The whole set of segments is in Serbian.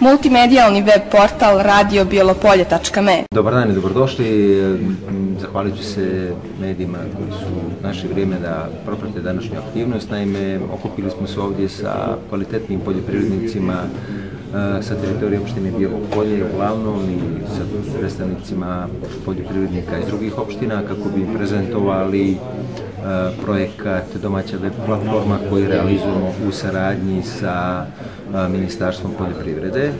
multimedijalni web portal radiobijelopolje.me. Dobar dan i dobrodošli. Zahvalit ću se medijima koji su naše vrijeme da proprate današnju aktivnost. Naime, okupili smo se ovdje sa kvalitetnim poljoprivrednicima e, sa teritorije opštine Bijelo polje uglavnom i sa predstavnicima poljoprivrednika iz drugih opština kako bi prezentovali projekat domaća web platforma koji realizujemo u saradnji sa e, Ministarstvom poljoprivrede. E,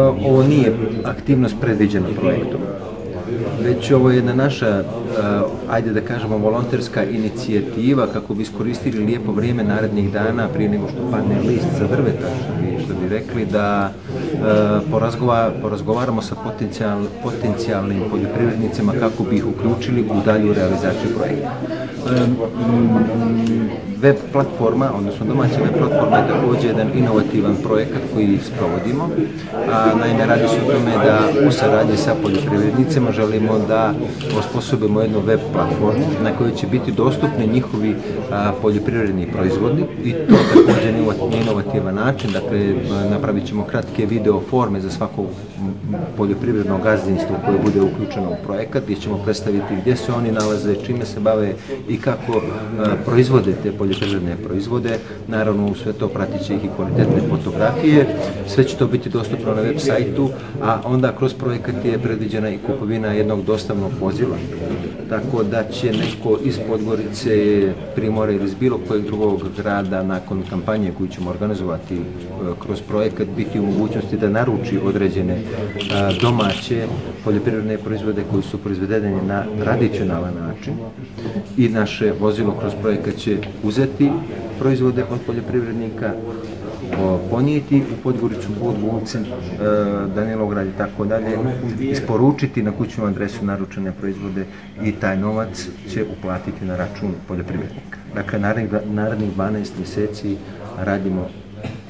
ovo nije aktivnost predviđena projektom, već ovo je jedna naša, ajde da kažemo, volonterska inicijativa kako bi iskoristili lijepo vrijeme narednih dana prije nego što padne list za drveta, što bi, što bi rekli, da porazgova, porazgovaramo sa potencijal, potencijalnim poljoprivrednicima kako bi ih uključili u dalju realizaciju projekta 음, web platforma, odnosno domaća web platforma je također jedan inovativan projekat koji sprovodimo. A, naime, radi se o tome da u saradnji sa poljoprivrednicima želimo da osposobimo jednu web platformu na kojoj će biti dostupni njihovi a, poljoprivredni proizvodi i to također na inovativan način. Dakle, napravit ćemo kratke video forme za svako poljoprivredno gazdinstvo koje bude uključeno u projekat gdje ćemo predstaviti gdje se oni nalaze, čime se bave i kako proizvode te poljoprivredne proizvode. Naravno, u sve to pratit će ih i kvalitetne fotografije. Sve će to biti dostupno na web sajtu, a onda kroz projekat je predviđena i kupovina jednog dostavnog vozila. Tako da će neko iz Podgorice, Primora ili iz bilo kojeg drugog grada nakon kampanje koju ćemo organizovati kroz projekat biti u mogućnosti da naruči određene domaće poljoprivredne proizvode koji su proizvedeni na tradicionalan način i naše vozilo kroz projekat će uzeti proizvode od poljoprivrednika, ponijeti u Podgoricu, Bud, Vulcin, e, Danilograd i tako dalje, isporučiti na kućnu adresu naručene proizvode i taj novac će uplatiti na račun poljoprivrednika. Dakle, narednih 12 mjeseci radimo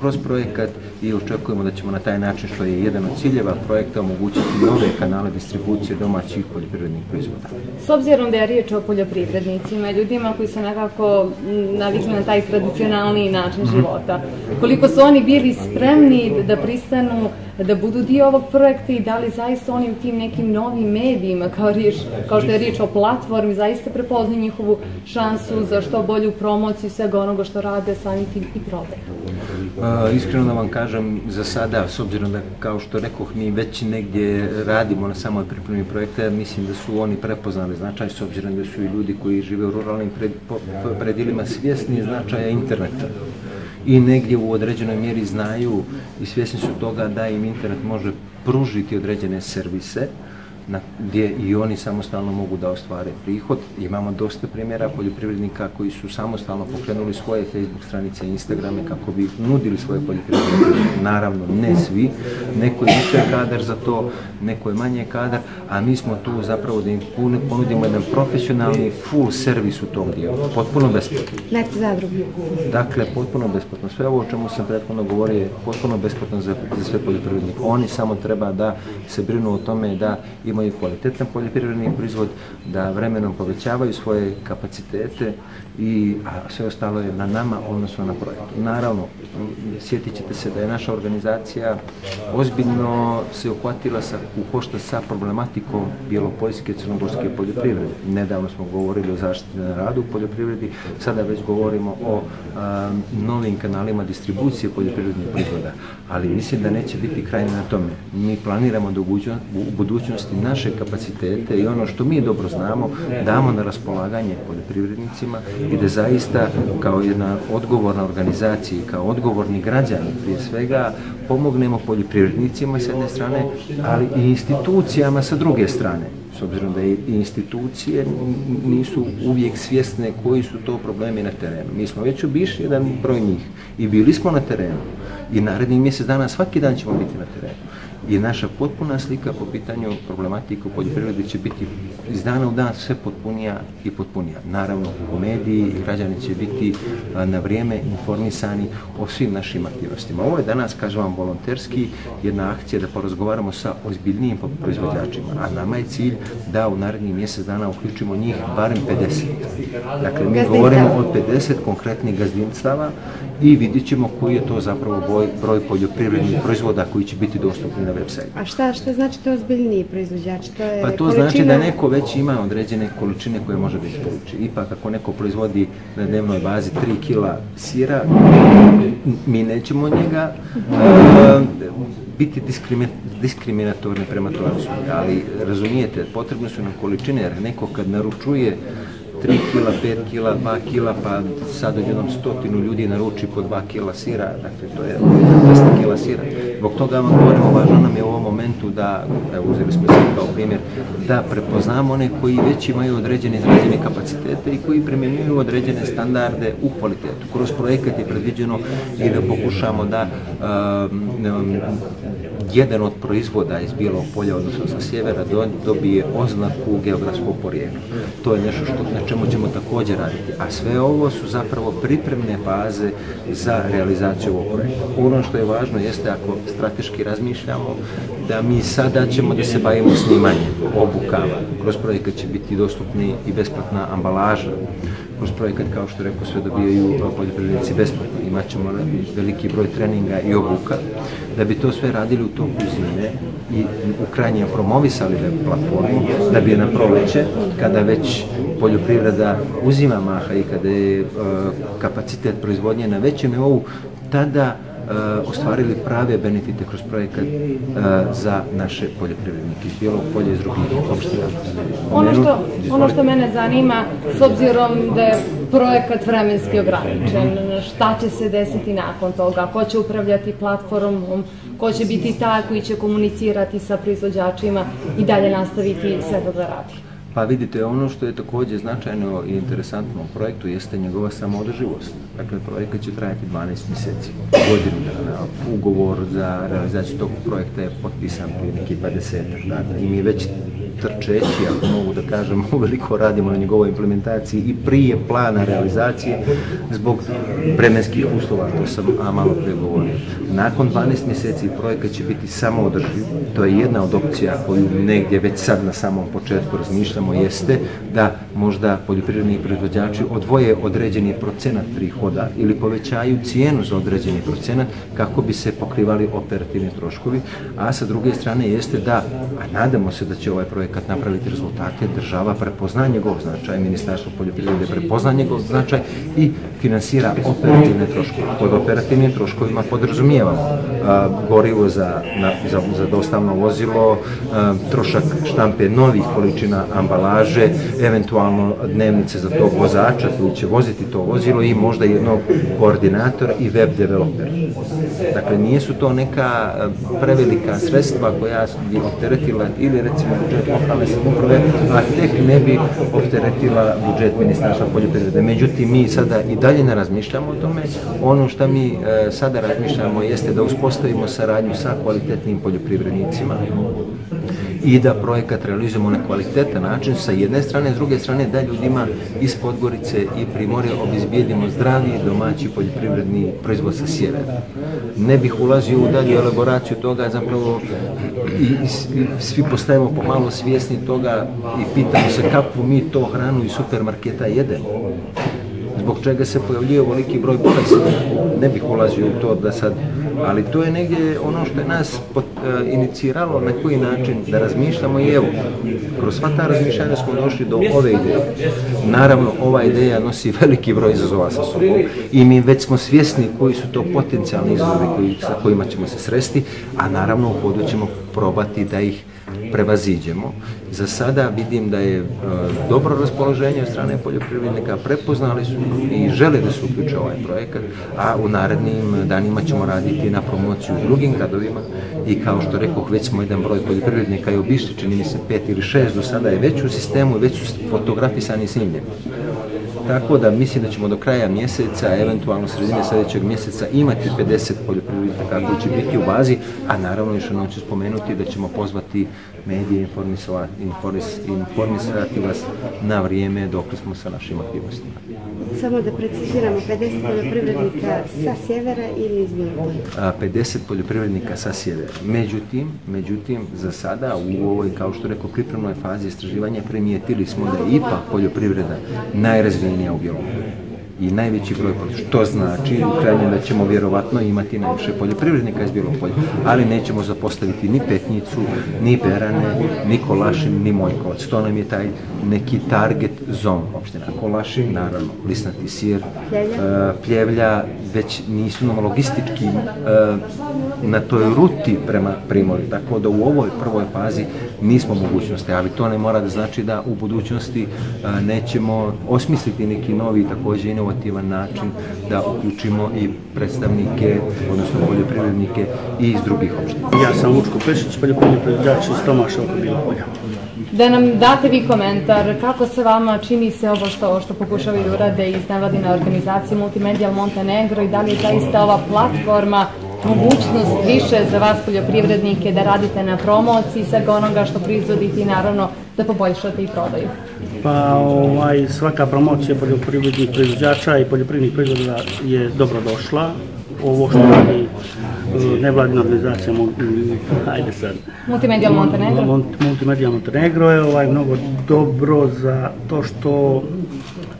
kroz projekat i očekujemo da ćemo na taj način, što je jedan od ciljeva projekta, omogućiti nove kanale distribucije domaćih poljoprivrednih proizvoda. S obzirom da je riječ o poljoprivrednicima, ljudima koji su nekako navikli na taj tradicionalni način -hmm. života, koliko su oni bili spremni da pristanu da budu dio ovog projekta i da li zaista oni u tim nekim novim medijima, kao, riječ, kao što je riječ o platformi, zaista prepoznaju njihovu šansu za što bolju promociju svega onoga što rade samim tim i prodaju. Uh, iskreno da vam kažem, za sada, s obzirom da, kao što rekoh, mi već negdje radimo na samoj pripremi projekta, mislim da su oni prepoznali značaj, s obzirom da su i ljudi koji žive u ruralnim pred, predilima svjesni značaja interneta i negdje u određenoj mjeri znaju i svjesni su toga da im internet može pružiti određene servise, na, gdje i oni samostalno mogu da ostvare prihod. Imamo dosta primjera poljoprivrednika koji su samostalno pokrenuli svoje Facebook stranice i Instagrame kako bi nudili svoje poljoprivrednike. Naravno, ne svi. Neko je više kadar za to, neko je manje kadar, a mi smo tu zapravo da im ponudimo jedan profesionalni full servis u tom dijelu. Potpuno besplatno. Dakle, potpuno besplatno. Sve ovo o čemu sam prethodno govorio je potpuno besplatno za, za sve poljoprivrednike. Oni samo treba da se brinu o tome da imaju kvalitetan poljoprivredni proizvod, da vremenom povećavaju svoje kapacitete i a sve ostalo je na nama, odnosno na projektu. Naravno, sjetit ćete se da je naša organizacija ozbiljno se uhvatila sa, u sa problematikom bijelopoljske crnogorske poljoprivrede. Nedavno smo govorili o zaštiti na radu u poljoprivredi, sada već govorimo o a, novim kanalima distribucije poljoprivrednih proizvoda, ali mislim da neće biti kraj na tome. Mi planiramo da u budućnosti naše kapacitete i ono što mi dobro znamo damo na raspolaganje poljoprivrednicima i da zaista kao jedna odgovorna organizacija, kao odgovorni građani prije svega pomognemo poljoprivrednicima s jedne strane, ali i institucijama sa druge strane. S obzirom da i institucije nisu uvijek svjesne koji su to problemi na terenu. Mi smo već obišli jedan broj njih i bili smo na terenu. I narednih mjesec dana svaki dan ćemo biti na terenu i naša potpuna slika po pitanju problematiku poljoprivrede će biti iz dana u dan sve potpunija i potpunija. Naravno, u mediji i građani će biti na vrijeme informisani o svim našim aktivnostima. Ovo je danas, kažem vam, volonterski jedna akcija da porazgovaramo sa ozbiljnijim proizvođačima, a nama je cilj da u narednih mjesec dana uključimo njih barem 50. Dakle, mi govorimo o 50 konkretnih gazdinstava i vidjet ćemo koji je to zapravo broj, broj poljoprivrednih proizvoda koji će biti dostupni na web sajtu. A šta, šta znači to ozbiljniji proizvođač? To je Pa to količina... znači da neko već ima određene količine koje može da isporuči. Ipak ako neko proizvodi na dnevnoj bazi 3 kila sira, mi nećemo njega e, biti diskrimi, diskriminatorni prema toj. Ali razumijete, potrebne su nam količine, jer neko kad naručuje 3 kila, 5 kila, 2 kila, pa sad odjednom stotinu ljudi naruči po 2 kila sira, dakle to je 200 kila sira. Zbog toga vam govorimo, važno nam je u ovom momentu da, evo uzeli smo se kao primjer, da prepoznamo one koji već imaju određene izrađene kapacitete i koji primjenjuju određene standarde u kvalitetu. Kroz projekat je predviđeno i da pokušamo da um, jedan od proizvoda iz Bijelog polja, odnosno sa sjevera, do, dobije oznaku geografskog porijekla. To je nešto što, na čemu ćemo također raditi. A sve ovo su zapravo pripremne faze za realizaciju ovog projekta. Ono što je važno jeste ako strateški razmišljamo da mi sada ćemo da se bavimo snimanjem, obukama. Kroz projekat će biti dostupni i besplatna ambalaža kroz projekat, kao što rekao, sve dobijaju poljoprivrednici besplatno. Imaćemo veliki broj treninga i obuka. Da bi to sve radili u toku zime i u krajnje promovisali web platformu, da bi je na proleće, kada već poljoprivreda uzima maha i kada je uh, kapacitet proizvodnje na većem nivou, tada ostvarili prave benefite kroz projekat uh, za naše poljoprivrednike iz Bijelog polja iz drugih opština. Ono što, ono što mene zanima, s obzirom da je projekat vremenski ograničen, šta će se desiti nakon toga, ko će upravljati platformom, ko će biti taj koji će komunicirati sa proizvođačima i dalje nastaviti sve da radi. Pa vidite, ono što je takođe značajno i interesantno u projektu jeste njegova samoodrživost. Dakle, projekat će trajati 12 meseci, godinu dana. Ugovor za realizaciju tog projekta je potpisan prije neki 20 dana i mi već trčeći, ako mogu da kažem, veliko radimo na njegovoj implementaciji i prije plana realizacije zbog vremenskih uslova, to sam a malo pre govorio. Nakon 12 meseci projekat će biti samoodrživ, to je jedna od opcija koju negdje već sad na samom početku razmišljamo, jeste da možda poljoprivredni proizvođači odvoje određeni procenat prihoda ili povećaju cijenu za određeni procenat kako bi se pokrivali operativni troškovi, a sa druge strane jeste da, a nadamo se da će ovaj projekat napraviti rezultate, država prepozna njegov značaj, Ministarstvo poljoprivrede prepozna njegov značaj i finansira operativne troškove. Pod operativnim troškovima podrazumijevamo gorivo za, na, za, za dostavno vozilo, trošak štampe novih količina ambalaže, eventualno dnevnice za tog vozača koji će voziti to vozilo i možda jednog koordinatora i web developer. Dakle, nisu to neka prevelika sredstva koja bi opteretila ili recimo budžet lokalne samouprave, a tek ne bi opteretila budžet Ministarstva poljoprivrede. Međutim, mi sada i dalje ne razmišljamo o tome. Ono što mi e, sada razmišljamo jeste da uspostavimo saradnju sa kvalitetnim poljoprivrednicima i da projekat realizujemo na kvalitetan način sa jedne strane, s druge strane da ljudima iz Podgorice i Primorje obizbijedimo zdravi domaći poljoprivredni proizvod sa sjevera. Ne bih ulazio u dalju elaboraciju toga, zapravo i, i, svi postajemo pomalo svjesni toga i pitamo se kakvu mi to hranu iz supermarketa jedemo zbog čega se pojavljuje ovoliki broj bolesti. Ne bih ulazio u to da sad, ali to je negdje ono što je nas pot, e, iniciralo na koji način da razmišljamo i evo, kroz sva ta razmišljanja smo došli do ove ideje. Naravno, ova ideja nosi veliki broj izazova sa sobom i mi već smo svjesni koji su to potencijalni izazovi koji, sa kojima ćemo se sresti, a naravno u hodu ćemo probati da ih prevaziđemo. Za sada vidim da je e, dobro raspoloženje od strane poljoprivrednika, prepoznali su i žele da se uključe ovaj projekat, a u narednim danima ćemo raditi na promociju u drugim gradovima i kao što rekoh, već smo jedan broj poljoprivrednika i obišli, čini mi se pet ili šest, do sada je već u sistemu, već su fotografisani snimljeni. Tako da mislim da ćemo do kraja mjeseca, eventualno sredine sljedećeg mjeseca imati 50 poljoprivrednika koji će biti u bazi, a naravno još jednom ću spomenuti da ćemo pozvati medije informisati, informisati vas na vrijeme dok smo sa našim aktivnostima. Samo da preciziramo, 50 poljoprivrednika sa sjevera ili iz Bilopolja? 50 poljoprivrednika sa sjevera. Međutim, međutim, za sada u ovoj, kao što rekao, pripremnoj fazi istraživanja primijetili smo da je ipak poljoprivreda najrazvijenija u Bijelom i najveći broj poljoprivrednika. Što znači u krajnjem da ćemo vjerovatno imati najviše poljoprivrednika iz Bijelog polja, ali nećemo zapostaviti ni Petnicu, ni Berane, ni Kolašin, ni Mojkovac. To nam je taj neki target zon opština. Kolašin, naravno, lisnati sir, Pljevlja. e, pljevlja već nisu nam logistički e, na toj ruti prema Primorju, tako da u ovoj prvoj fazi nismo mogućnosti, ali to ne mora da znači da u budućnosti nećemo osmisliti neki novi, takođe inovativan način da uključimo i predstavnike, odnosno poljoprivrednike i iz drugih opština. Ja sam Lučko Pešić, poljoprivredni proizvođač iz Tomaša oko Bilopolja. Da nam date vi komentar, kako se vama čini se ovo što, što pokušavaju da urade iz nevladine organizacije Multimedial Montenegro i da li je zaista ova platforma mogućnost više za vas poljoprivrednike da radite na promociji svega onoga što proizvodite i naravno da poboljšate i prodaju? Pa ovaj, svaka promocija poljoprivrednih proizvođača i poljoprivrednih proizvoda je dobro došla. Ovo što radi e, nevladina organizacija, ajde sad, Multimedial Montenegro? Mont- Multimedia Montenegro je ovaj, mnogo dobro za to što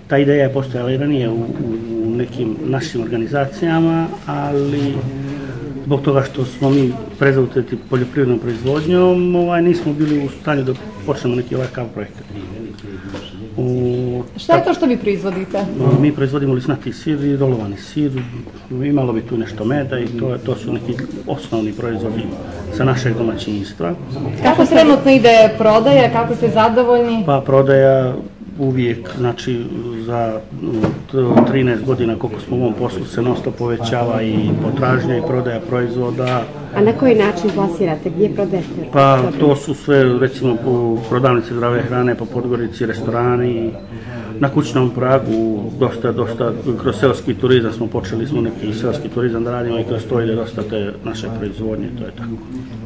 ta ideja je postojala i ranije u, u nekim našim organizacijama, ali zbog toga što smo mi prezauteti poljoprivrednom proizvodnjom, ovaj, nismo bili u stanju da počnemo neki ovakav projekat. U, Šta je to što vi proizvodite? mi proizvodimo lisnati sir i rolovani sir, imalo bi tu nešto meda i to, to su neki osnovni proizvodi sa našeg domaćinstva. Kako trenutno ide prodaja, kako ste zadovoljni? Pa prodaja uvijek, znači za mm, t- 13 godina koliko smo u ovom poslu se non stop povećava i potražnja i prodaja proizvoda. A na koji način plasirate? Gdje prodajete? Pa to su sve recimo prodavnice zdrave hrane, po Podgorici, restorani, na kućnom pragu, dosta, dosta, kroz seoski turizam smo počeli smo neki seoski turizam da radimo i kroz to ide dosta te naše proizvodnje, to je tako.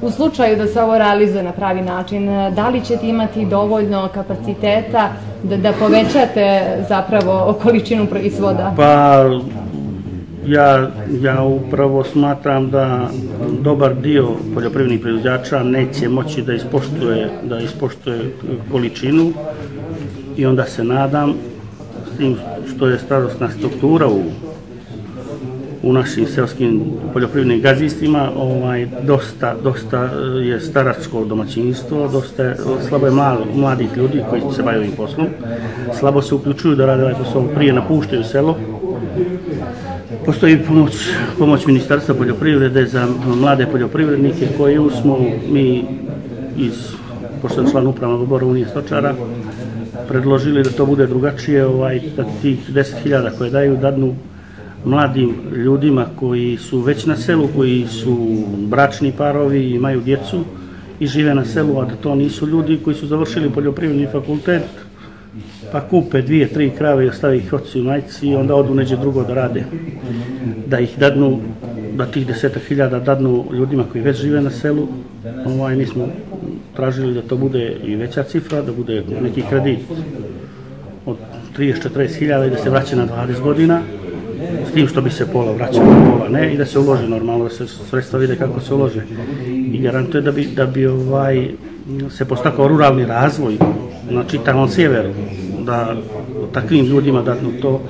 U slučaju da se ovo realizuje na pravi način, da li ćete imati dovoljno kapaciteta da, da povećate zapravo količinu proizvoda? Pa ja, ja upravo smatram da dobar dio poljoprivrednih proizvođača neće moći da ispoštuje, da ispoštuje količinu i onda se nadam s tim što je starostna struktura u, u našim selskim poljoprivrednim gazdinstvima ovaj, dosta, dosta je staračko domaćinstvo, dosta je, slabo je malo mladih ljudi koji se bave ovim poslom, slabo se uključuju da rade ovaj posao, prije napuštaju selo, Postoji pomoć, pomoć Ministarstva poljoprivrede za mlade poljoprivrednike koju smo mi iz, pošto sam član upravnog odbora Unije stočara, predložili da to bude drugačije, ovaj, da tih 10.000 koje daju dadnu mladim ljudima koji su već na selu, koji su bračni parovi imaju djecu i žive na selu, a da to nisu ljudi koji su završili poljoprivredni fakultet, pa kupe dvije, tri krave i ostave ih oci i majci i onda odu neđe drugo da rade. Da ih dadnu, da tih desetak hiljada dadnu ljudima koji već žive na selu, ovaj, mi smo tražili da to bude i veća cifra, da bude neki kredit od 30-40 hiljada i da se vraća na 20 godina, s tim što bi se pola vraćalo, pola ne, i da se uloži normalno, da se sredstva vide kako se ulože. I garantuje da bi, da bi ovaj, se postakao ruralni razvoj na čitavom sjeveru, da takvim ljudima dadnu to,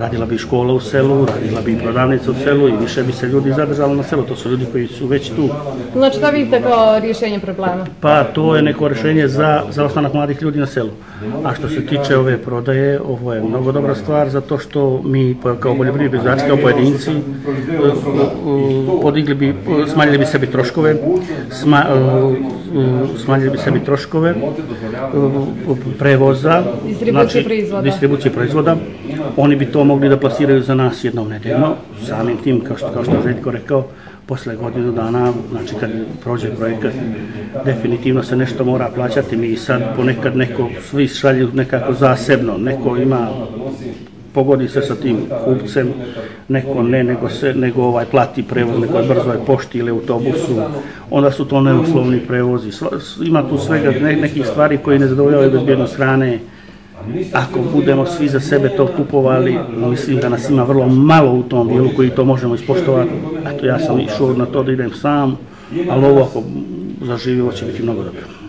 radila bi škola u selu, radila bi prodavnica u selu i više bi se ljudi zadržalo na selu, to su ljudi koji su već tu. Znači, šta vidite kao rješenje problema? Pa to je neko rješenje za, za ostanak mladih ljudi na selu. A što se tiče ove prodaje, ovo je mnogo dobra stvar zato što mi kao poljoprivredni proizvođači, kao pojedinci, podigli bi, smanjili bi sebi troškove, sma, smanjili bi sebi troškove prevoza, proizvoda. distribucije proizvoda. Oni bi to mogli da plasiraju za nas jednom nedeljno, samim tim, kao što, kao što Željko rekao, posle godinu dana, znači kad prođe projekat, definitivno se nešto mora plaćati. Mi sad ponekad neko, svi šalju nekako zasebno, neko ima pogodi se sa tim kupcem, neko ne, nego, se, nego ovaj plati prevoz nekoj brzoj pošti ili autobusu, onda su to neuslovni prevozi. Sva- Ima tu svega ne, nekih stvari koji ne zadovoljavaju bezbjednost hrane. Ako budemo svi za sebe to kupovali, mislim da nas ima vrlo malo u tom dijelu koji to možemo ispoštovati. Eto, ja sam išao na to da idem sam, ali ovo ako zaživilo će biti mnogo dobro.